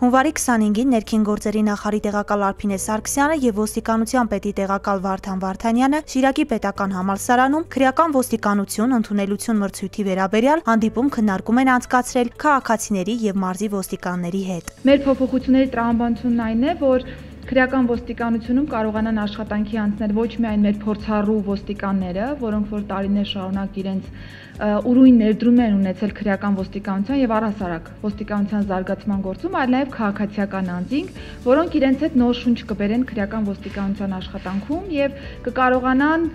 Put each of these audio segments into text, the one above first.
Հունվարի 25-ին ներքին գործերի նախարարի տեղակալ Արփինե Սարգսյանը եւ ոստիկանության պետի տեղակալ Վարդան Վարդանյանը Շիրակի պետական համալսարանում քրեական ոստիկանություն ընդունելություն մրցույթի վերաբերյալ հանդիպում քննարկում են անցկացրել քաղաքացիների եւ մարզի ոստիկանների հետ։ Մեր փոփոխությունների տրամաբանությունն այն է, որ քրեական ոստիկանությունում կարողանան աշխատանքի անցնել ոչ միայն մեր փորձառու ոստիկանները, որոնք որ տարիներ շարունակ իրենց ուրույն ներդրում են ունեցել քրեական ոստիկանության եւ առհասարակ ոստիկանության զարգացման գործում, այլ նաեւ քաղաքացիական անձինք, որոնք իրենց հետ նոր շունչ կբերեն քրեական ոստիկանության աշխատանքում եւ կկարողանան,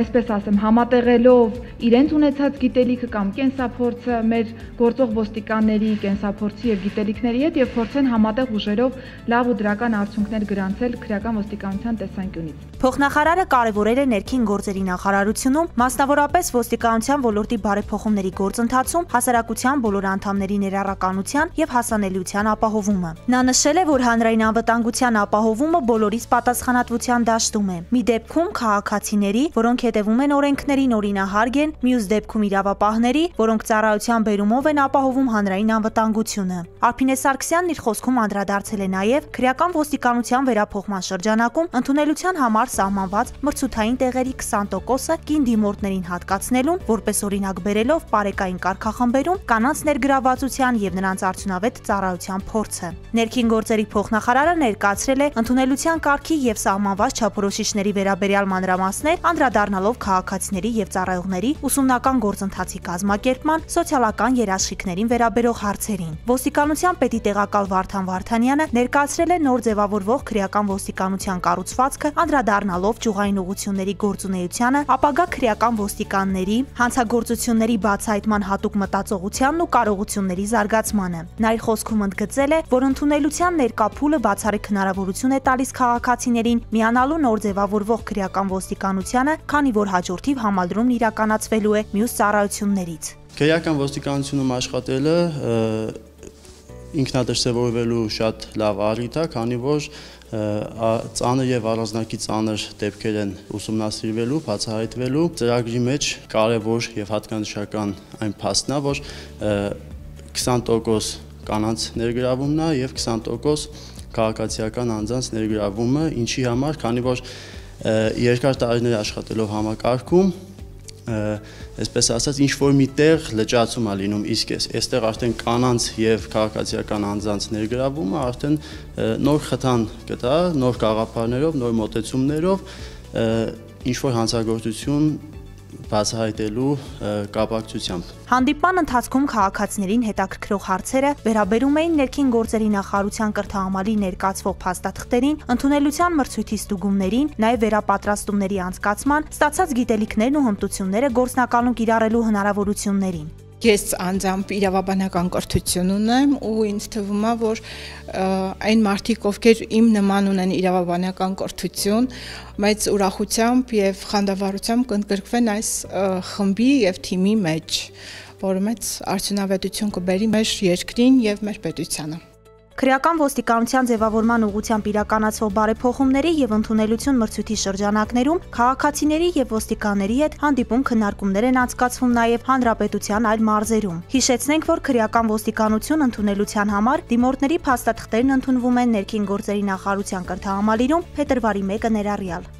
այսպես ասեմ, համատեղելով իրենց ունեցած գիտելիքը կամ կենսափորձը մեր գործող ոստիկանների կենսափորձի եւ գիտելիքների հետ եւ փորձեն համատեղ ուժերով լավ ու դրական արդյունքներ գրանցել քրեական ոստիկանության տեսանկյունից։ Փոխնախարարը կարևորել է ներքին գործերի նախարարությունում, մասնավորապես ոստիկանության ոլորտի բարեփոխումների գործընթացում հասարակության բոլոր անդամների ներառականության եւ հասանելիության ապահովումը։ Նա նշել է, որ հանրային անվտանգության ապահովումը բոլորիս պատասխանատվության դաշտում է։ Մի դեպքում քաղաքացիների, որոնք հետևում են օրենքներին, օրինահարկ են, մյուս դեպքում իրավապահների, որոնք ծառայության բերումով են ապահովում հանրային անվտանգությունը։ Արփինե Սարգսյանն իր խոսքում անդրադարձել է նաեւ քրեական ոստիկանության վերափոխման շրջանակում ընդունելության համար սահմանված մրցութային տեղերի 20%-ը կին դիմորդներին հատկացնելուն, որպես օրինակ բերելով բարեկային կարգախմբերում կանանց ներգրավվածության եւ նրանց արդյունավետ ծառայության փորձը։ Ներքին գործերի փոխնախարարը ներկայացրել է ընդունելության կարգի եւ սահմանված չափորոշիչների վերաբերյալ մանրամասներ, անդրադառնալով քաղաքացիների եւ ծառայողների ուսումնական գործընթացի կազմակերպման, սոցիալական երաշխիքներին վերաբերող հարցերին։ Ոստիկանության պետի տեղակալ Վարդան Վարդանյանը ներկայացրել է նոր ձևավորվող քրեական ոստիկանության կառուցվածքը, անդրադառնալով ճյուղային ուղությունների գործունեությանը, ապագա քրեական ոստիկանների հանցագ հանցագործությունների բացահայտման հատուկ մտածողությանն ու կարողությունների զարգացմանը։ Նա իր խոսքում ընդգծել է, որ ընդունելության ներկա փուլը բացառիկ հնարավորություն է տալիս քաղաքացիներին միանալու նոր ձևավորվող քրեական ոստիկանությանը, քանի որ հաջորդիվ համալրումն իրականացվելու է մյուս ծառայություններից։ Քրեական ոստիկանությունում աշխատելը ինքնադրսևորվելու շատ լավ առիթ է, քանի որ ծանր եւ առանձնակի ծանր դեպքեր են ուսումնասիրվելու, բացահայտվելու։ Ծրագրի մեջ կարևոր եւ հատկանշական այն փաստն է, որ 20% կանանց ներգրավումն է եւ 20% քաղաքացիական անձանց ներգրավումը, ինչի համար, քանի որ երկար տարիներ աշխատելով համակարգում այսպես ասած ինչ որ մի տեղ լճացում է լինում իսկ էս այստեղ արդեն կանանց եւ քաղաքացիական անձանց ներգրավումը արդեն նոր խթան կտա նոր գաղափարներով նոր մոտեցումներով ինչ որ հանցագործություն բացահայտելու կապակցությամբ։ Հանդիպման ընթացքում քաղաքացիներին հետաքրքրող հարցերը վերաբերում էին ներքին գործերի նախարարության կրթահամալի ներկայացվող փաստաթղթերին, ընդունելության մրցույթի ստուգումներին, նաև վերապատրաստումների անցկացման, ստացած գիտելիքներն ու հմտությունները գործնականում կիրառելու հնարավորություններին։ Ես անձամբ իրավաբանական կրթություն ունեմ ու ինձ թվում է, որ այն մարդիկ, ովքեր իմ նման ունեն իրավաբանական կրթություն, մեծ ուրախությամբ եւ խանդավառությամբ կընդգրկվեն այս խմբի եւ թիմի մեջ, որը մեծ արդյունավետություն կբերի մեր երկրին եւ մեր պետությանը։ Քրեական ոստիկանության ձևավորման ուղղությամբ իրականացվող բարեփոխումների եւ ընդունելություն մրցույթի շրջանակներում քաղաքացիների եւ ոստիկանների հետ հանդիպում քննարկումներ են անցկացվում նաեւ հանրապետության այլ մարզերում։ Հիշեցնենք, որ քրեական ոստիկանություն ընդունելության համար դիմորդների փաստաթղթերն ընդունվում են ներքին գործերի նախարարության կրթահամալիրում փետրվարի 1-ը ներառյալ։